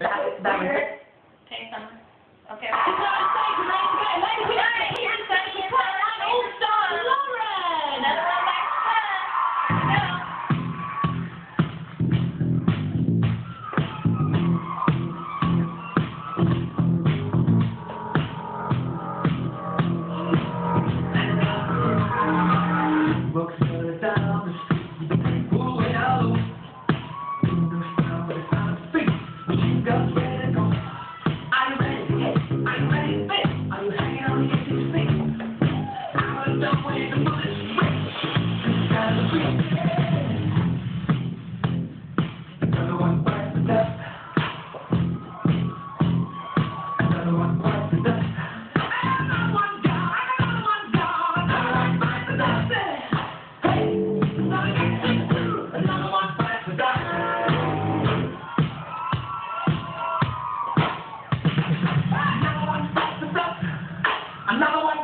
That, that was it. Okay, summer. Okay. now